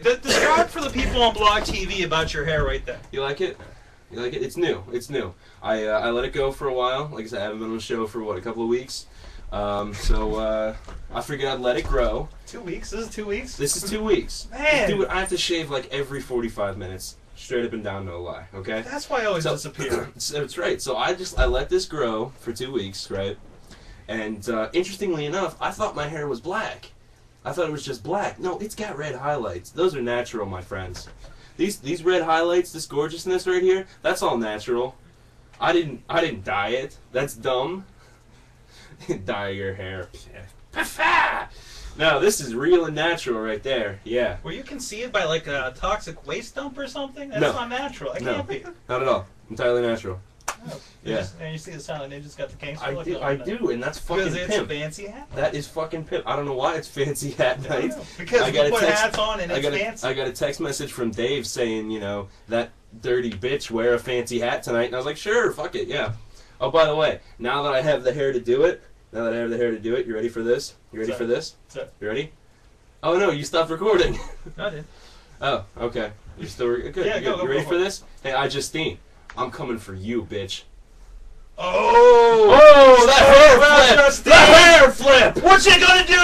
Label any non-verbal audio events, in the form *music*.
De- describe for the people on Blog TV about your hair right there. You like it? You like it? It's new. It's new. I uh, I let it go for a while. Like I said, I haven't been on the show for what a couple of weeks. Um, so uh, I figured I'd let it grow. Two weeks? This is two weeks? This is two weeks. *laughs* Man. Dude, I have to shave like every 45 minutes, straight up and down, no lie. Okay. That's why I always So- disappear. *clears throat* so that's right. So I just I let this grow for two weeks, right? And uh, interestingly enough, I thought my hair was black. I thought it was just black. No, it's got red highlights. Those are natural, my friends. These these red highlights, this gorgeousness right here, that's all natural. I didn't I didn't dye it. That's dumb. *laughs* dye your hair. No, this is real and natural right there. Yeah. Where you can see it by like a toxic waste dump or something? That's No. not natural. It No. can't be. Not at all. Entirely natural. You *laughs* Yeah. just- and you see the Silent Ninja's got the gangster I look do on I it. do, and that's fucking Because it's pimp. fancy hat. That is fucking pimp. I don't know why it's fancy hat I don't night. know. Because I got a put text- hats on and I it's got fancy. a, I got a text message from Dave saying, you know, that dirty bitch wear a fancy hat tonight, and I was like, sure, fuck it, yeah. Oh, by the way, now that I have the hair to do it, now that I have the hair to do it, you ready for this? You ready Sir. for this? Sir. You ready? Oh no, you stopped recording. No, I didn't. *laughs* oh, okay. You're still re- good. Yeah, good. go, go, you ready go for for it. this? Hey, iJustine, I'm coming for you, bitch. Oh! Oh, that hair flip! Justine! The hair flip! What you gonna do